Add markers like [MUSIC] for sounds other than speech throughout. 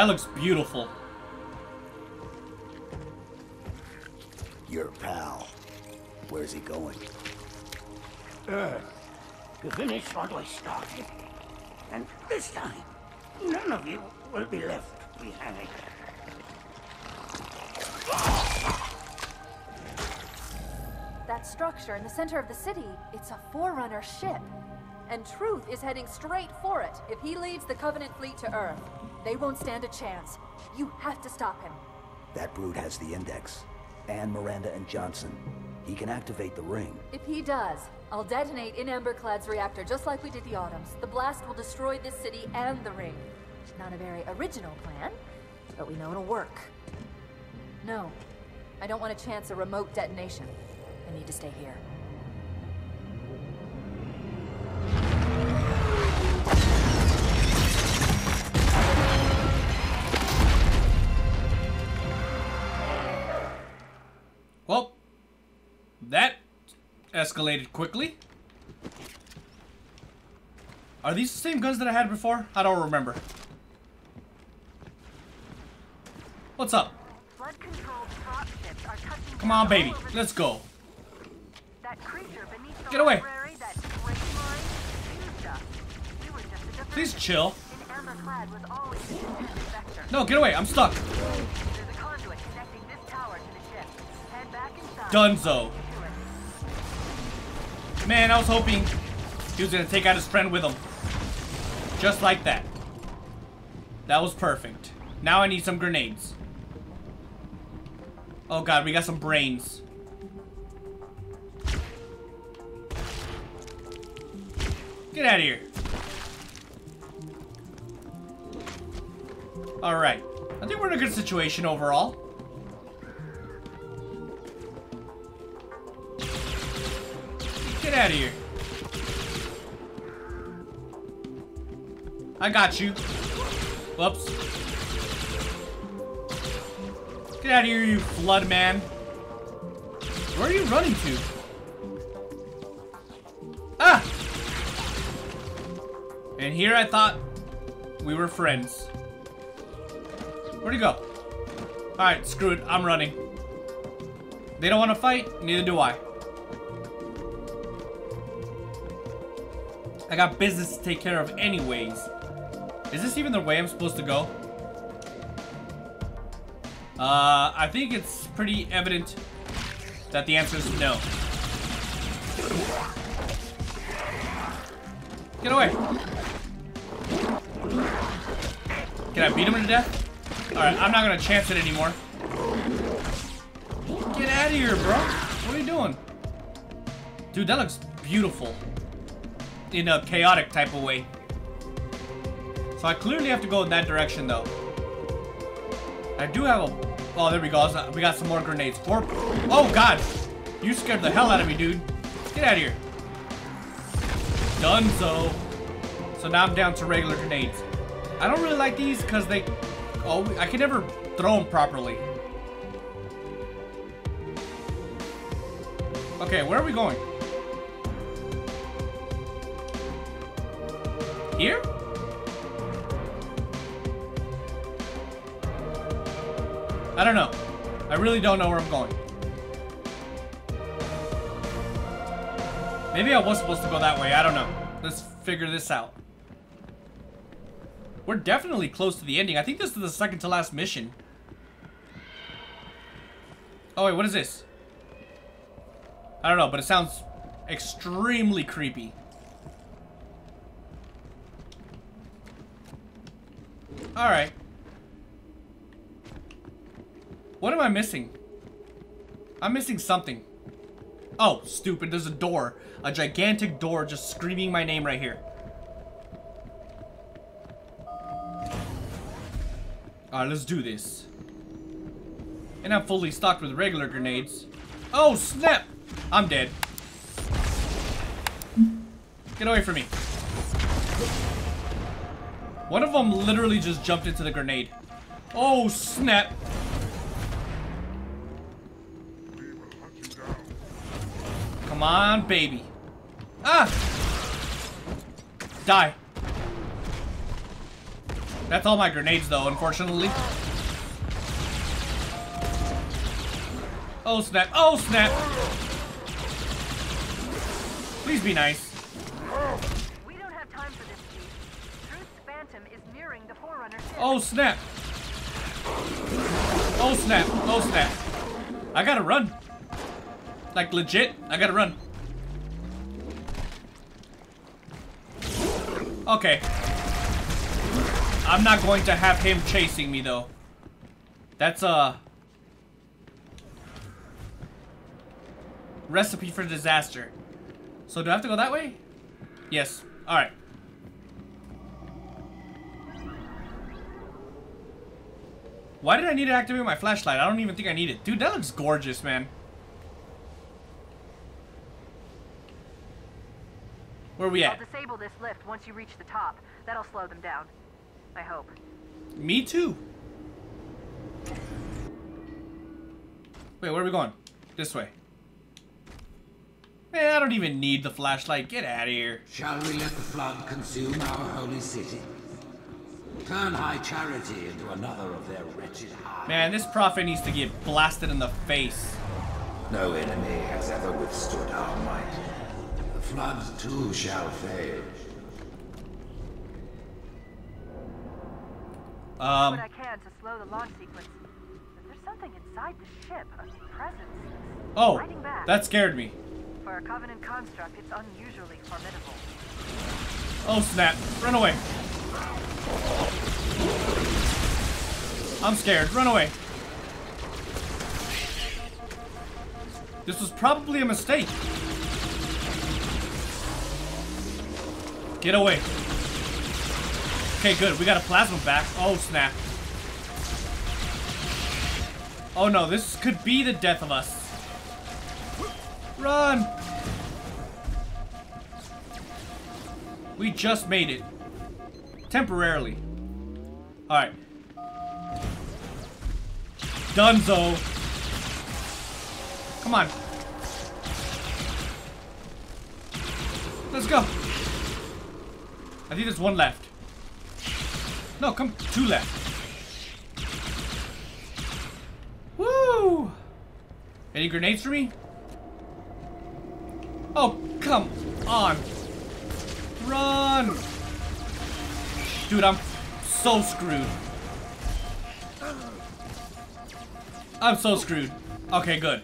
That looks beautiful. Your pal. Where's he going? Earth. To finish what we started. And this time, none of you will be left behind. That structure in the center of the city, it's a Forerunner ship. And Truth is heading straight for it. If he leads the Covenant fleet to Earth, they won't stand a chance. You have to stop him. That brute has the index. And Miranda and Johnson. He can activate the ring. If he does, I'll detonate In Amber Clad's reactor just like we did the Autumns. The blast will destroy this city and the ring. Not a very original plan, but we know it'll work. No, I don't want to chance a remote detonation. I need to stay here. That escalated quickly. Are these the same guns that I had before? I don't remember. What's up? Come on, baby. Let's go. Get away. Please chill. No, get away. I'm stuck. Dunzo. Man, I was hoping he was gonna take out his friend with him. Just like that. That was perfect. Now I need some grenades. Oh god, we got some brains. Get out of here. Alright. I think we're in a good situation overall. Get out of here. I got you. Whoops. Get out of here, you flood man. Where are you running to? Ah! And here I thought we were friends. Where'd he go? Alright, screw it. I'm running. They don't want to fight, neither do I. I got business to take care of anyways. Is this even the way I'm supposed to go? Uh, I think it's pretty evident that the answer is no. Get away. Can I beat him to death? Alright, I'm not gonna chance it anymore. Get out of here, bro. What are you doing? Dude, that looks beautiful. In a chaotic type of way. So I clearly have to go in that direction, though. I do have a... Oh, there we go. We got some more grenades. Four... Oh, God. You scared the hell out of me, dude. Get out of here. Done so. So now I'm down to regular grenades. I don't really like these because they... Oh, I can never throw them properly. Okay, where are we going? Here? I don't know. I really don't know where I'm going. Maybe I was supposed to go that way. I don't know. Let's figure this out. We're definitely close to the ending. I think this is the second to last mission. Oh, wait. What is this? I don't know, but it sounds extremely creepy. Alright. What am I missing? I'm missing something. Oh, stupid. There's a door. A gigantic door just screaming my name right here. Alright, let's do this. And I'm fully stocked with regular grenades. Oh, snap! I'm dead. Get away from me. One of them literally just jumped into the grenade. Oh, snap. Come on, baby. Ah! Die. That's all my grenades, though, unfortunately. Oh, snap. Oh, snap. Please be nice. We don't have time for this, Chief. Truth's Phantom is nearing the Forerunner ship. Oh, snap. Oh, snap. Oh, snap. I gotta run. Like, legit, I gotta run. Okay. I'm not going to have him chasing me, though. That's a... Recipe for disaster. So do I have to go that way? Yes. Alright. Why did I need to activate my flashlight? I don't even think I need it. Dude, that looks gorgeous, man. Where are we at? I'll disable this lift once you reach the top. That'll slow them down. I hope. Me too. Wait, where are we going? This way. Man, I don't even need the flashlight. Get out of here. Shall we let the flood consume our holy city? Turn high charity into another of their wretched hives. Man, this prophet needs to get blasted in the face. No enemy has ever withstood our might. The floods too shall fail. Um, what I can to slow the launch sequence. But there's something inside the ship, a presence. oh, back. that scared me. For a Covenant construct, it's unusually formidable. Oh snap, run away. I'm scared, run away. This was probably a mistake. Get away. Okay, good. We got a plasma back. Oh, snap. Oh no, this could be the death of us. Run! We just made it. Temporarily. Alright. Dunzo. Come on. Let's go. I think there's one left. No, come two left. Woo! Any grenades for me? Oh, come on. Run! Dude, I'm so screwed. I'm so screwed. Okay, good.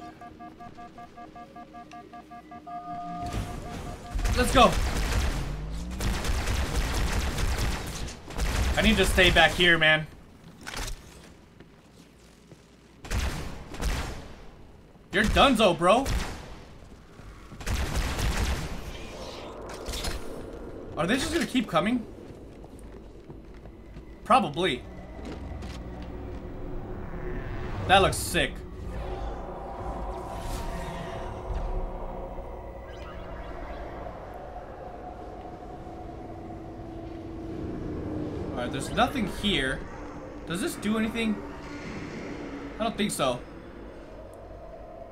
Let's go. I need to stay back here, man. You're donezo, bro. Are they just gonna keep coming? Probably. That looks sick. Alright, there's nothing here. Does this do anything? I don't think so.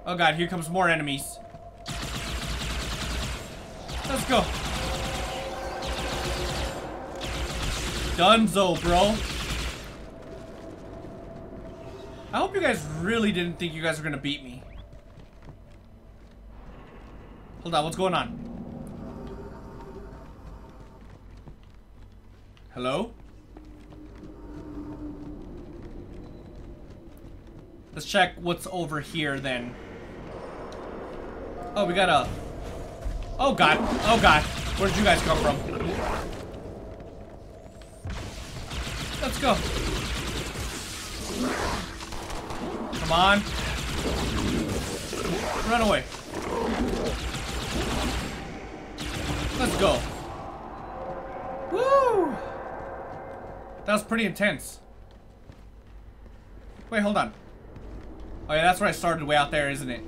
Oh god, here comes more enemies. Let's go. Dunzo, bro. I hope you guys really didn't think you guys were gonna beat me. Hold on, what's going on? Hello? Let's check what's over here then. Oh, we got a... Oh god, oh god. Where did you guys come from? Let's go. Come on. Run away. Let's go. Woo! That was pretty intense. Wait, hold on. Oh yeah, that's where I started, way out there, isn't it?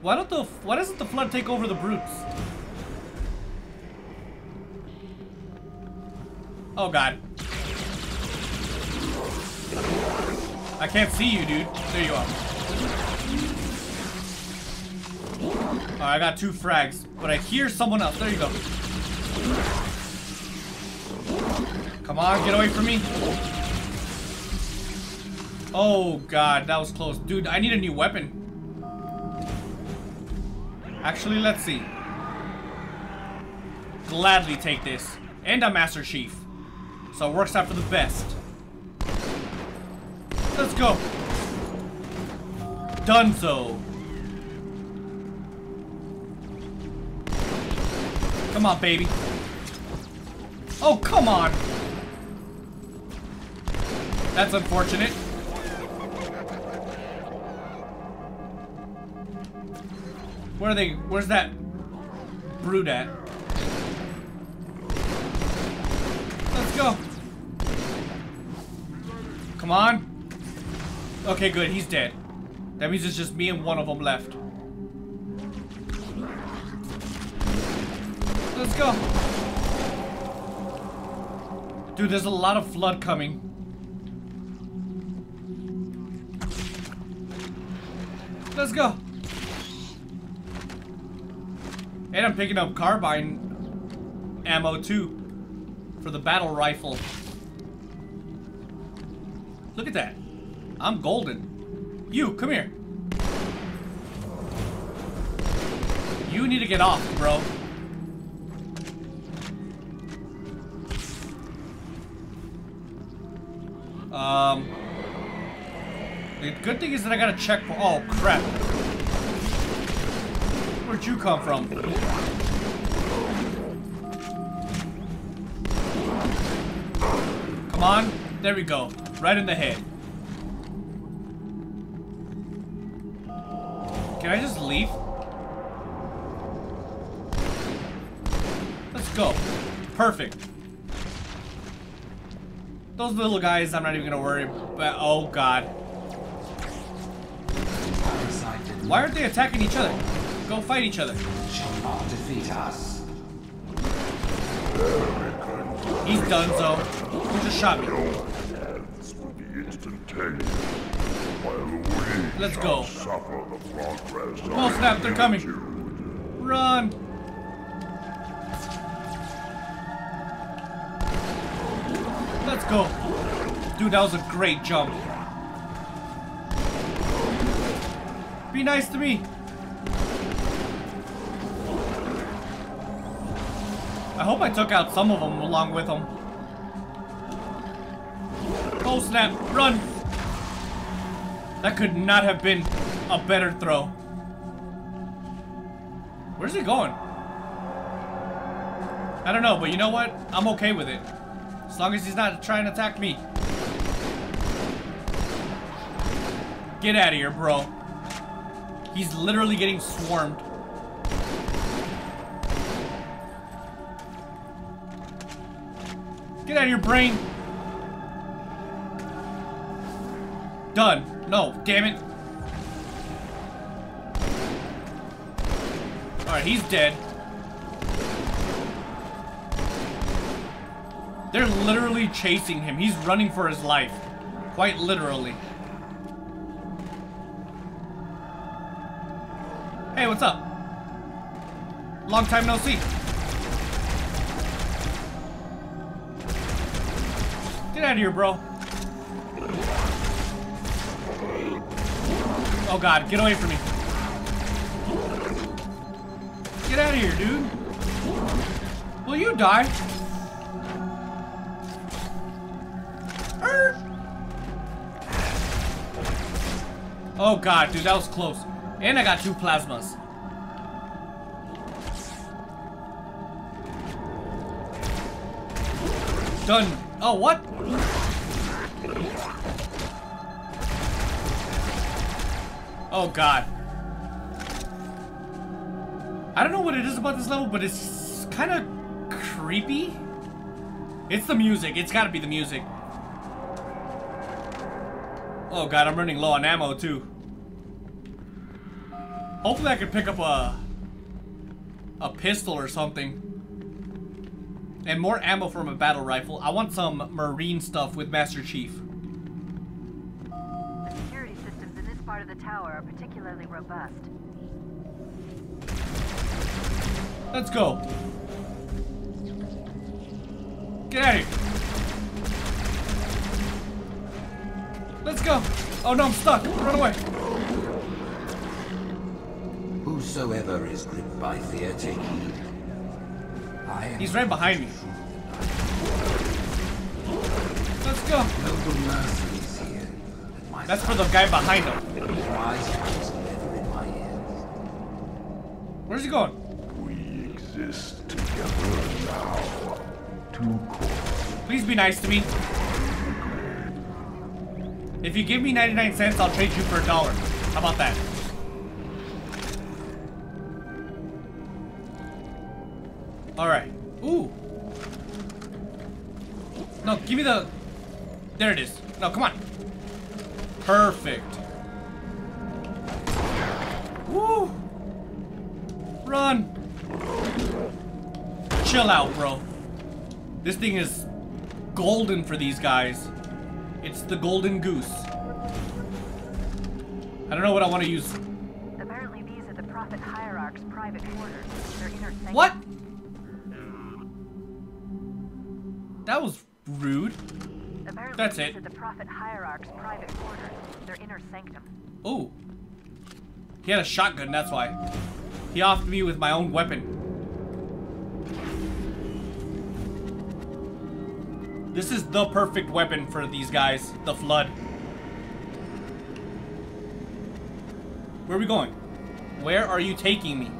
Why don't the why doesn't the flood take over the brutes? Oh god. I can't see you, dude. There you are. Oh, I got two frags, but I hear someone else. There you go. Come on, get away from me. Oh god, that was close. Dude, I need a new weapon. Actually, let's see. Gladly take this. And a Master Chief. So it works out for the best. Let's go. Dunzo. Come on, baby. Oh, come on. That's unfortunate. Where are they? Where's that brood at? Let's go. Come on. Okay, good. He's dead. That means it's just me and one of them left. Let's go. Dude, there's a lot of flood coming. Let's go. And I'm picking up carbine ammo too for the battle rifle. Look at that. I'm golden. You, come here. You need to get off, bro. Um, the good thing is that I got to check for. Oh crap! Where'd you come from? Come on, there we go, right in the head. Can I just leave? Let's go. Perfect. Those little guys, I'm not even gonna worry about. Oh god. Why aren't they attacking each other? Go fight each other. Shall not defeat us. He's done, so. Who just shot me? Deaths will be instantaneous, while we Let's go. suffer the progress Oh snap, they're coming. Run! Let's go. Dude, that was a great jump. Be nice to me. I hope I took out some of them along with them. Oh snap, run! That could not have been a better throw. Where's he going? I don't know, but you know what? I'm okay with it. As long as he's not trying to attack me. Get out of here, bro. He's literally getting swarmed. Get out of your brain. Done. No, damn it. Alright, he's dead. They're literally chasing him. He's running for his life. Quite literally. Hey, what's up? Long time no see. Get out of here, bro. Oh god, get away from me. Get out of here, dude. Will you die? Er. Oh god, dude, that was close. And I got two plasmas. Done. Oh, what? Oh god. I don't know what it is about this level, but it's kind of creepy. It's the music. It's got to be the music. Oh god, I'm running low on ammo too. Hopefully I can pick up a a pistol or something. And more ammo from a battle rifle. I want some marine stuff with Master Chief. The security systems in this part of the tower are particularly robust. Let's go. Get out of here. Let's go. Oh no, I'm stuck. Run away. Whosoever is gripped by fear, take heed. I am He's right behind me. Let's go. That's for the guy behind him. wise words ever in my ears. Where's he going? We exist together now. Two. Please be nice to me. If you give me 99 cents, I'll trade you for a dollar. How about that? Alright. Ooh. No, give me the... There it is. No, come on. Perfect. Woo. Run. Chill out, bro. This thing is golden for these guys. It's the golden goose. I don't know what I want to use. Apparently these are the Prophet Hierarch's private quarters. Their inner. What? That was rude. That's it. the Prophet Hierarch's private quarters. Their inner sanctum. Oh. He had a shotgun, that's why. He offed me with my own weapon. This is the perfect weapon for these guys, the Flood. Where are we going? Where are you taking me?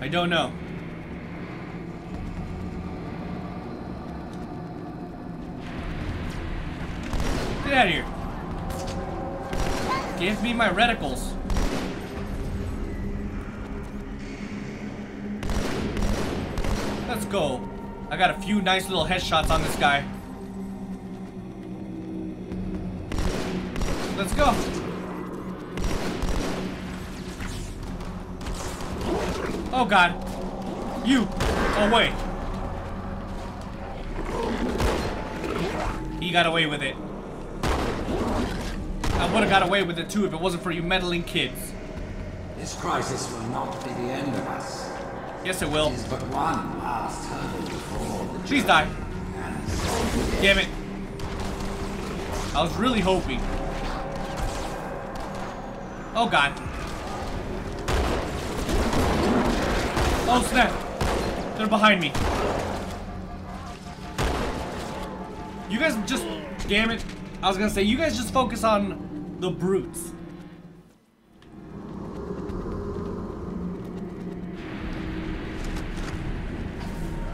I don't know. Get out of here. Give me my reticles. Let's go. I got a few nice little headshots on this guy. Let's go. Oh god. You. Oh wait. He got away with it. I would have got away with it too if it wasn't for you meddling kids. This crisis will not be the end of us. Yes, it will. It is but one last hurdle before Please die. Damn it. I was really hoping. Oh god. Oh snap. They're behind me. You guys just, damn it. I was gonna say, you guys just focus on the brutes.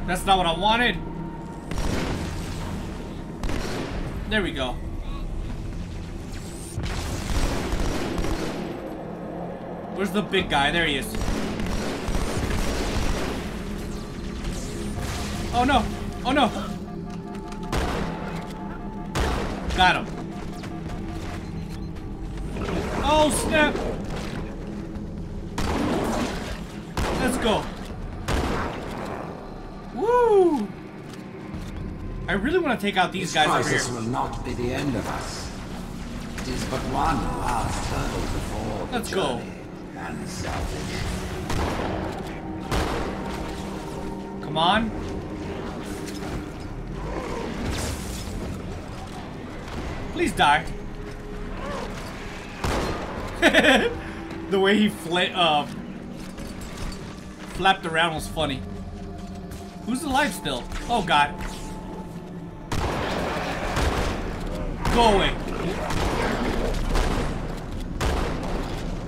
That's not what I wanted. There we go. Where's the big guy? There he is. Oh no! Oh no! Got him. Oh snap! Let's go. Woo! I really want to take out these This guys over here. will not be the end of us. It is but one last hurdle before the Let's go. journey and salvation. Come on. Please die. [LAUGHS] the way he fla- uh, flapped around was funny. Who's alive still? Oh god. Go away.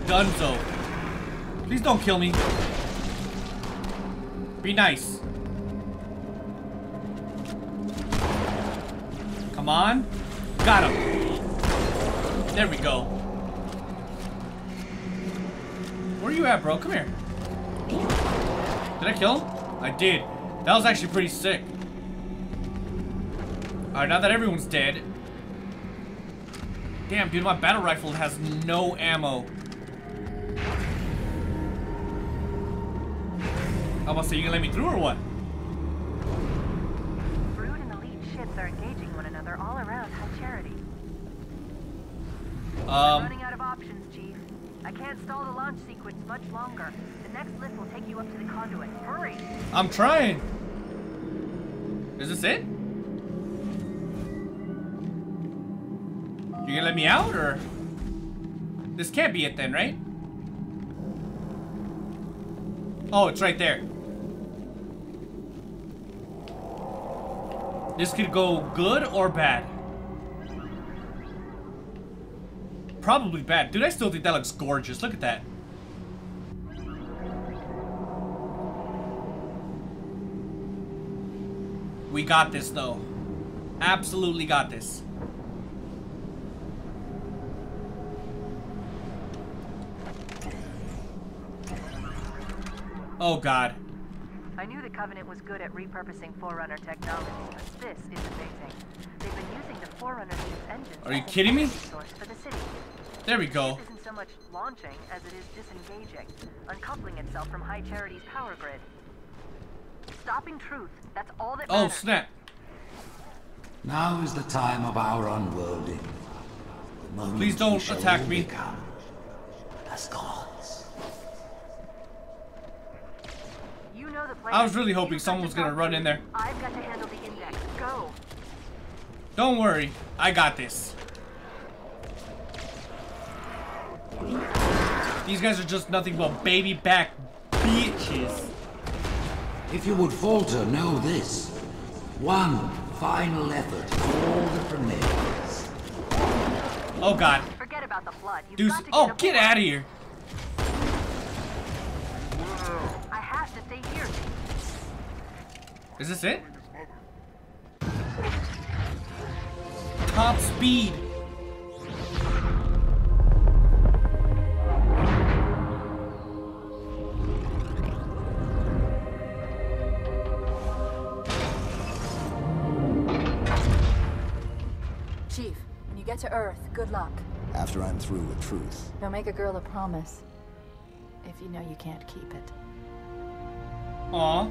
Dunzo. Please don't kill me. Be nice. Come on. Got him. There we go. Where you at, bro? Come here. Did I kill him? I did. That was actually pretty sick. Alright, now that everyone's dead. Damn, dude, my battle rifle has no ammo. I was say, you gonna let me through or what? Brood and ships are engaging one another all around High Charity. Um, Running out of options, Chief. I can't stall the launch sequence much longer. The next lift will take you up to the conduit. Hurry! I'm trying. Is this it? You gonna let me out or? This can't be it then, right? Oh, it's right there. This could go good or bad. Probably bad. Dude, I still think that looks gorgeous. Look at that. We got this, though. Absolutely got this. Oh, God. I knew the Covenant was good at repurposing Forerunner technology, but this is amazing. They've been using the Forerunner ship's engines Are you kidding me? energy Source for the city. There we go. This isn't so much launching as it is disengaging, uncoupling itself from High Charity's power grid. Stopping truth, that's all that Oh, matters. snap. Now is the time of our unworlding. Please don't attack me. as gods. You know the. I was really hoping someone was gonna run in there. I've got to handle the index. Go. Don't worry. I got this. These guys are just nothing but baby back bitches. If you would falter, know this. One final effort is all that remains. Oh, God. Forget about the flood. You've Deuce. got to Oh, aboard. get out of here. I have to stay here. Is this it? Top speed. Chief, when you get to Earth, good luck. After I'm through with truth. Don't make a girl a promise if you know you can't keep it. Aw.